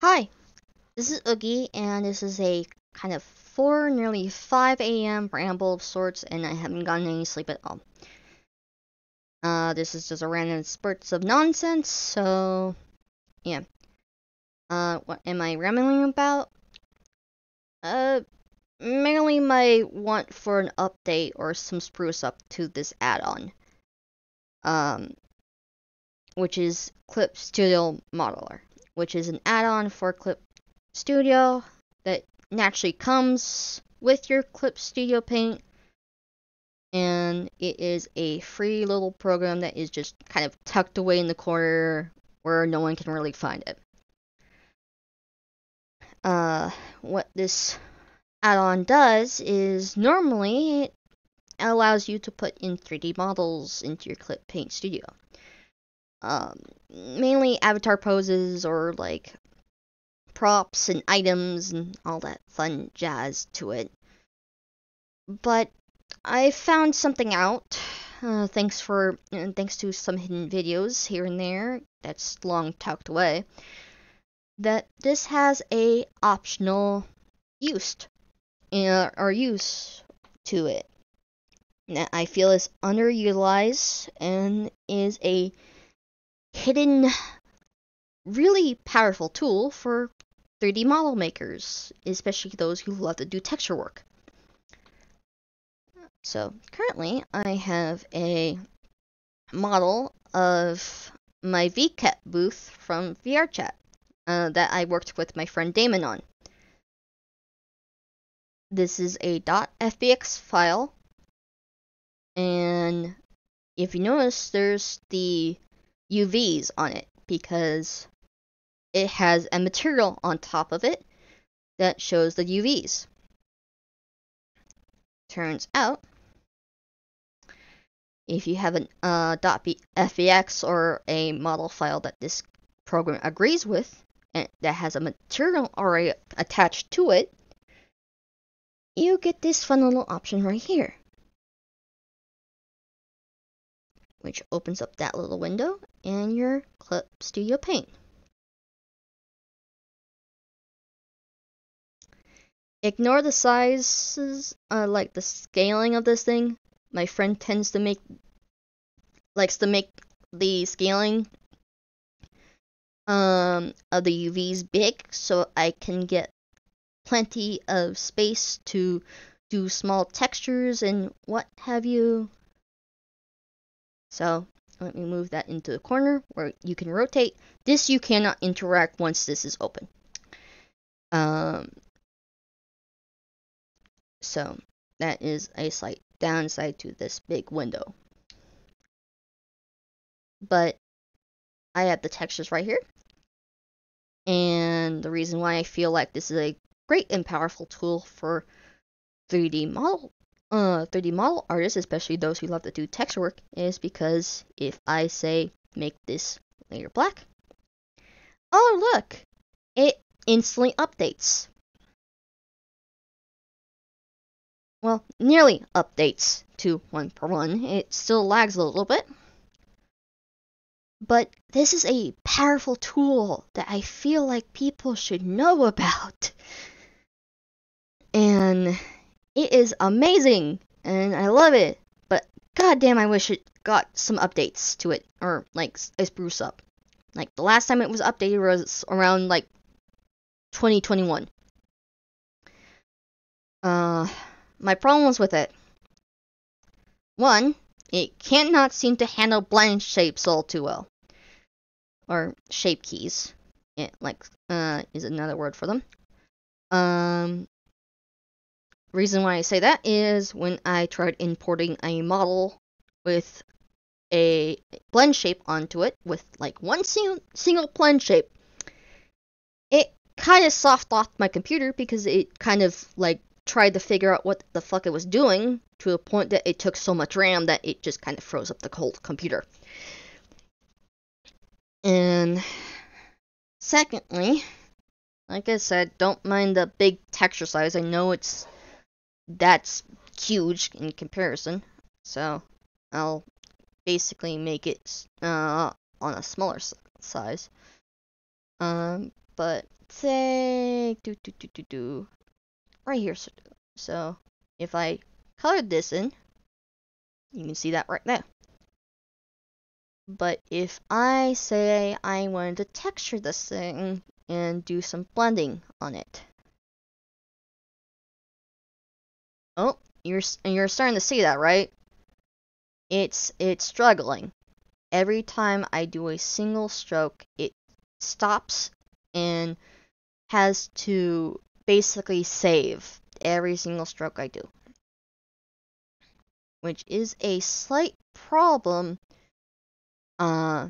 Hi, this is Oogie, and this is a kind of 4, nearly 5 a.m. ramble of sorts, and I haven't gotten any sleep at all. Uh, this is just a random spurts of nonsense, so, yeah. Uh, what am I rambling about? Uh, merely my want for an update or some spruce up to this add-on. Um, which is Clip Studio Modeler which is an add-on for Clip Studio that naturally comes with your Clip Studio Paint. And it is a free little program that is just kind of tucked away in the corner where no one can really find it. Uh, what this add-on does is normally it allows you to put in 3D models into your Clip Paint Studio um, mainly avatar poses or like props and items and all that fun jazz to it. But I found something out, uh, thanks for uh, thanks to some hidden videos here and there that's long tucked away, that this has a optional use uh, or use to it that I feel is underutilized and is a hidden, really powerful tool for 3D model makers, especially those who love to do texture work. So currently I have a model of my VCat booth from VRChat uh, that I worked with my friend Damon on. This is a .fbx file, and if you notice, there's the UVs on it because it has a material on top of it that shows the UVs. Turns out, if you have a uh, .fbx or a model file that this program agrees with, and that has a material already attached to it, you get this fun little option right here. Which opens up that little window and your Clip Studio Paint. Ignore the sizes, uh, like the scaling of this thing. My friend tends to make, likes to make the scaling um, of the UVs big so I can get plenty of space to do small textures and what have you. So let me move that into the corner where you can rotate. This you cannot interact once this is open. Um, so that is a slight downside to this big window. But I have the textures right here. And the reason why I feel like this is a great and powerful tool for 3D model uh, 3D model artists, especially those who love to do texture work, is because if I say make this layer black, oh look, it instantly updates. Well, nearly updates to one per one. It still lags a little bit. But this is a powerful tool that I feel like people should know about. And it is amazing, and I love it. But goddamn, I wish it got some updates to it, or like a spruce up. Like the last time it was updated was around like 2021. Uh, my problems with it. One, it cannot seem to handle blend shapes all too well. Or shape keys. It like uh is another word for them. Um Reason why I say that is when I tried importing a model with a blend shape onto it with like one single, single blend shape, it kind of soft locked my computer because it kind of like tried to figure out what the fuck it was doing to a point that it took so much RAM that it just kind of froze up the whole computer. And secondly, like I said, don't mind the big texture size. I know it's that's huge in comparison. So I'll basically make it uh, on a smaller size. Um, but say do do do do do right here. So, so if I colored this in, you can see that right there. But if I say I wanted to texture this thing and do some blending on it. Oh, you're you're starting to see that, right? It's it's struggling. Every time I do a single stroke, it stops and has to basically save every single stroke I do. Which is a slight problem uh,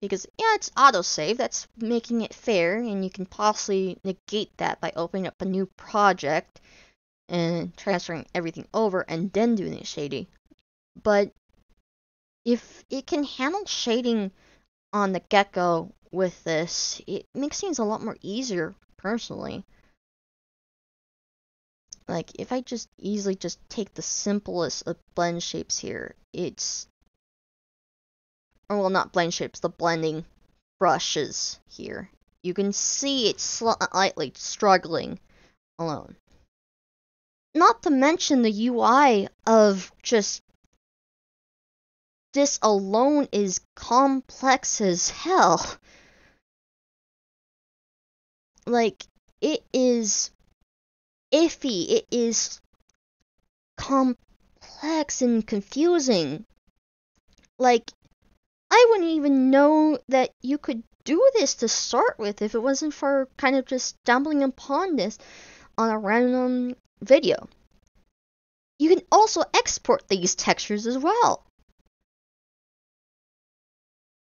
because yeah, it's autosave. That's making it fair, and you can possibly negate that by opening up a new project and transferring everything over and then doing it shady. But if it can handle shading on the get-go with this, it makes things a lot more easier personally. Like if I just easily just take the simplest of blend shapes here, it's or well, not blend shapes, the blending brushes here. You can see it's slightly struggling alone. Not to mention the UI of just this alone is complex as hell. Like, it is iffy, it is complex and confusing. Like, I wouldn't even know that you could do this to start with if it wasn't for kind of just stumbling upon this on a random video. You can also export these textures as well.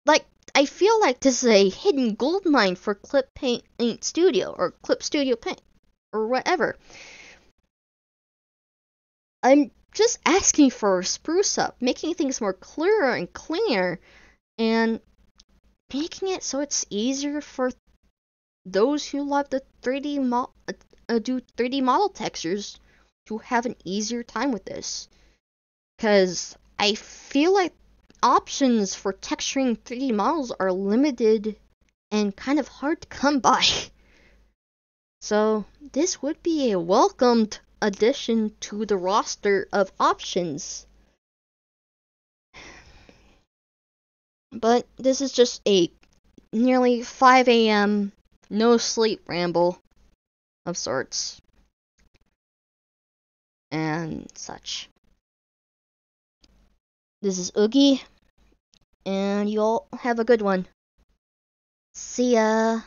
Like, I feel like this is a hidden gold mine for Clip Paint Studio or Clip Studio Paint or whatever. I'm just asking for a spruce up, making things more clearer and cleaner and making it so it's easier for those who love the 3D mo- uh, do 3D model textures to have an easier time with this. Cuz I feel like options for texturing 3D models are limited and kind of hard to come by. So, this would be a welcomed addition to the roster of options. But this is just a nearly 5 a.m. no sleep ramble of sorts and such. This is Oogie, and you all have a good one. See ya.